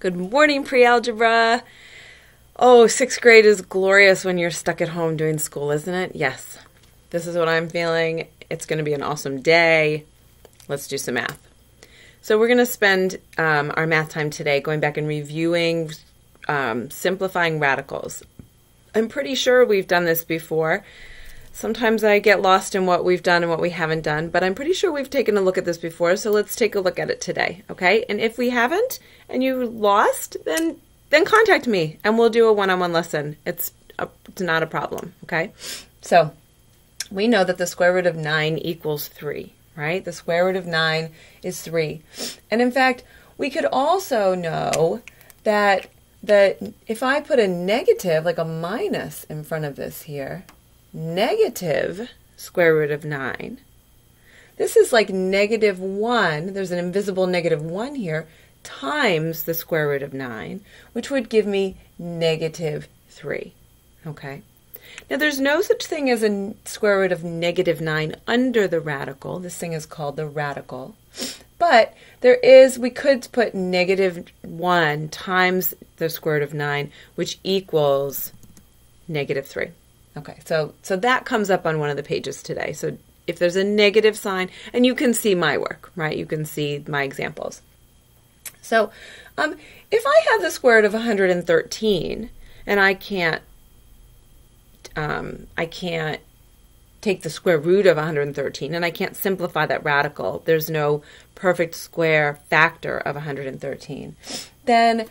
Good morning, pre algebra. Oh, sixth grade is glorious when you're stuck at home doing school, isn't it? Yes. This is what I'm feeling. It's going to be an awesome day. Let's do some math. So, we're going to spend um, our math time today going back and reviewing um, simplifying radicals. I'm pretty sure we've done this before. Sometimes I get lost in what we've done and what we haven't done, but I'm pretty sure we've taken a look at this before, so let's take a look at it today, okay? And if we haven't and you lost, then then contact me and we'll do a one-on-one lesson. It's, a, it's not a problem, okay? So, we know that the square root of 9 equals 3, right? The square root of 9 is 3. And in fact, we could also know that that if I put a negative, like a minus in front of this here, negative square root of 9, this is like negative 1, there's an invisible negative 1 here, times the square root of 9, which would give me negative 3. Okay? Now there's no such thing as a square root of negative 9 under the radical. This thing is called the radical. But there is, we could put negative 1 times the square root of 9, which equals negative 3. Okay, so, so that comes up on one of the pages today. So if there's a negative sign, and you can see my work, right? You can see my examples. So um, if I have the square root of 113, and I can't, um, I can't take the square root of 113 and I can't simplify that radical, there's no perfect square factor of 113, then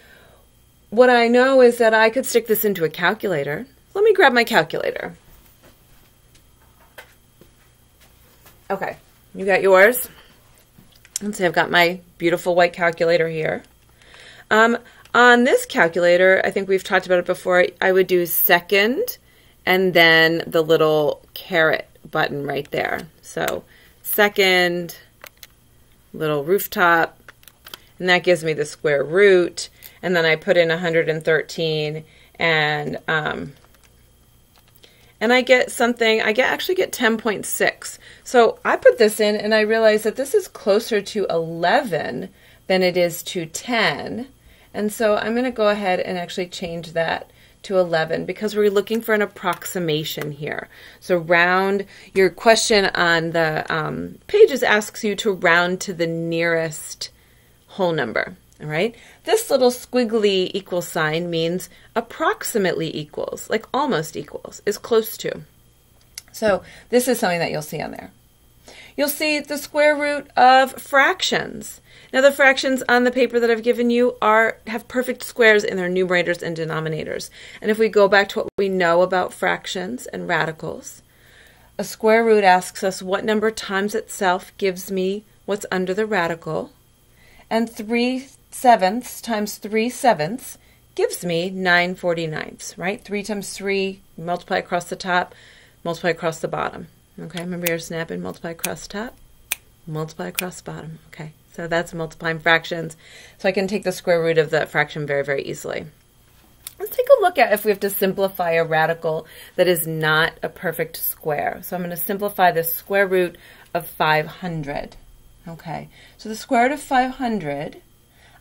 what I know is that I could stick this into a calculator. Let me grab my calculator. Okay, you got yours. Let's see, I've got my beautiful white calculator here. Um, on this calculator, I think we've talked about it before, I would do second and then the little caret button right there. So second, little rooftop, and that gives me the square root. And then I put in 113 and um, and I get something, I get actually get 10.6. So I put this in and I realize that this is closer to 11 than it is to 10. And so I'm going to go ahead and actually change that to 11 because we're looking for an approximation here. So round, your question on the um, pages asks you to round to the nearest whole number. All right. This little squiggly equal sign means approximately equals, like almost equals, is close to. So this is something that you'll see on there. You'll see the square root of fractions. Now the fractions on the paper that I've given you are have perfect squares in their numerators and denominators. And if we go back to what we know about fractions and radicals, a square root asks us what number times itself gives me what's under the radical. And 3 sevenths times 3 sevenths gives me 9 49ths, right? 3 times 3, multiply across the top, multiply across the bottom. Okay, remember your snapping, multiply across the top, multiply across the bottom. Okay. So that's multiplying fractions. So I can take the square root of that fraction very, very easily. Let's take a look at if we have to simplify a radical that is not a perfect square. So I'm going to simplify the square root of 500. Okay, so the square root of 500,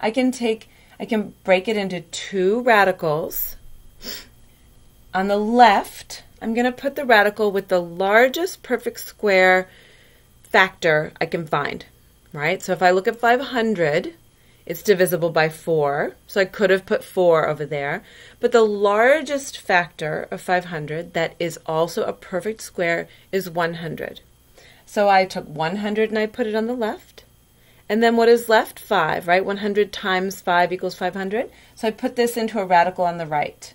I can take, I can break it into two radicals. On the left, I'm going to put the radical with the largest perfect square factor I can find right? So if I look at 500, it's divisible by 4. So I could have put 4 over there. But the largest factor of 500 that is also a perfect square is 100. So I took 100 and I put it on the left. And then what is left? 5, right? 100 times 5 equals 500. So I put this into a radical on the right.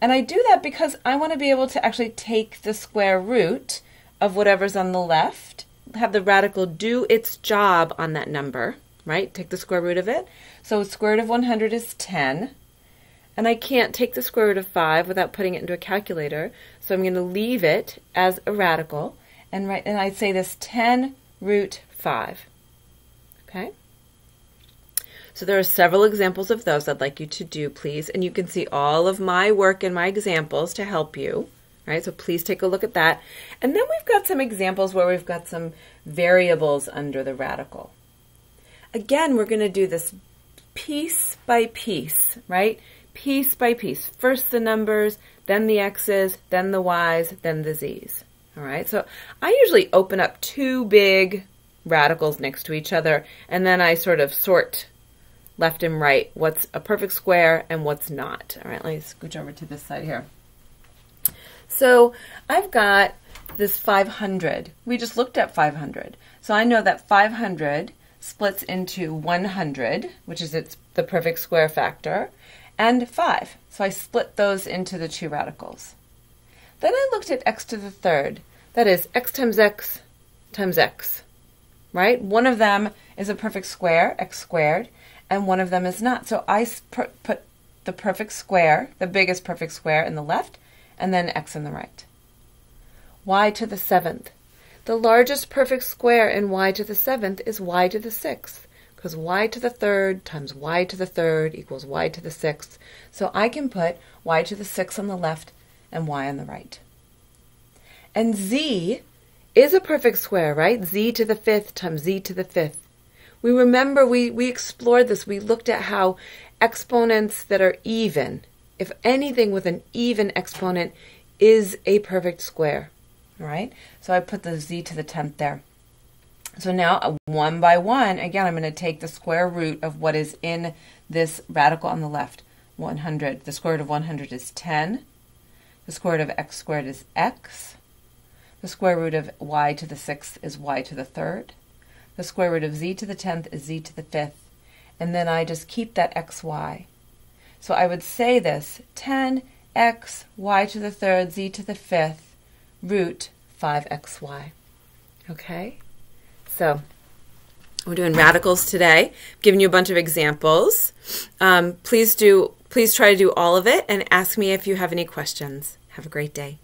And I do that because I want to be able to actually take the square root of whatever's on the left have the radical do its job on that number, right? Take the square root of it. So square root of 100 is 10. And I can't take the square root of 5 without putting it into a calculator. So I'm going to leave it as a radical. And, write, and I'd say this 10 root 5. Okay? So there are several examples of those I'd like you to do, please. And you can see all of my work and my examples to help you right? So please take a look at that. And then we've got some examples where we've got some variables under the radical. Again, we're going to do this piece by piece, right? Piece by piece. First the numbers, then the x's, then the y's, then the z's. All right, so I usually open up two big radicals next to each other, and then I sort of sort left and right what's a perfect square and what's not. All right, let me scooch over to this side here. So I've got this 500. We just looked at 500. So I know that 500 splits into 100, which is its the perfect square factor, and 5. So I split those into the two radicals. Then I looked at x to the third. That is x times x times x, right? One of them is a perfect square, x squared, and one of them is not. So I put the perfect square, the biggest perfect square in the left, and then x in the right. y to the seventh. The largest perfect square in y to the seventh is y to the sixth, because y to the third times y to the third equals y to the sixth. So I can put y to the sixth on the left and y on the right. And z is a perfect square, right? z to the fifth times z to the fifth. We remember we, we explored this. We looked at how exponents that are even, if anything with an even exponent, is a perfect square. right? So I put the z to the 10th there. So now, uh, one by one, again, I'm going to take the square root of what is in this radical on the left, 100. The square root of 100 is 10. The square root of x squared is x. The square root of y to the sixth is y to the third. The square root of z to the 10th is z to the 5th. And then I just keep that xy. So I would say this 10x y to the third z to the 5th root 5xy. Okay? So we're doing radicals today. I'm giving you a bunch of examples. Um, please do please try to do all of it and ask me if you have any questions. Have a great day.